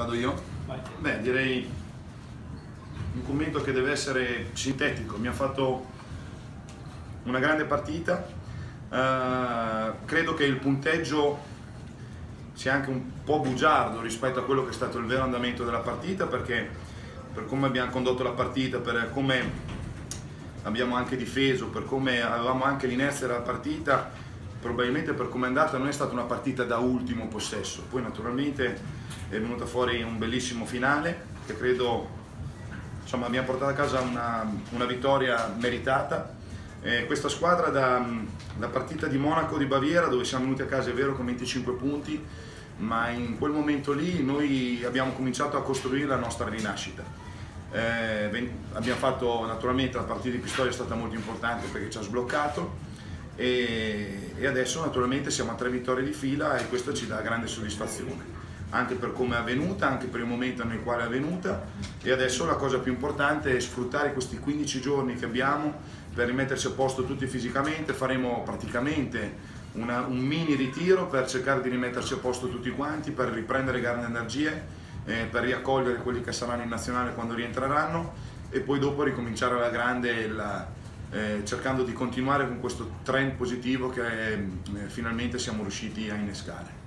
Vado io? Vai. Beh, direi un commento che deve essere sintetico. Mi ha fatto una grande partita. Eh, credo che il punteggio sia anche un po' bugiardo rispetto a quello che è stato il vero andamento della partita perché per come abbiamo condotto la partita, per come abbiamo anche difeso, per come avevamo anche l'inerzia della partita, probabilmente per come è andata non è stata una partita da ultimo possesso. Poi naturalmente è venuta fuori un bellissimo finale che credo insomma, abbiamo portato a casa una, una vittoria meritata. Eh, questa squadra da, da, partita di Monaco di Baviera dove siamo venuti a casa è vero con 25 punti ma in quel momento lì noi abbiamo cominciato a costruire la nostra rinascita eh, abbiamo fatto naturalmente la partita di Pistoia è stata molto importante perché ci ha sbloccato e, e adesso naturalmente siamo a tre vittorie di fila e questo ci dà grande soddisfazione. Anche per come è avvenuta, anche per il momento nel quale è avvenuta. E adesso la cosa più importante è sfruttare questi 15 giorni che abbiamo per rimetterci a posto tutti fisicamente, faremo praticamente una, un mini ritiro per cercare di rimetterci a posto tutti quanti, per riprendere grandi energie, eh, per riaccogliere quelli che saranno in nazionale quando rientreranno e poi dopo ricominciare alla grande la, eh, cercando di continuare con questo trend positivo che eh, finalmente siamo riusciti a innescare.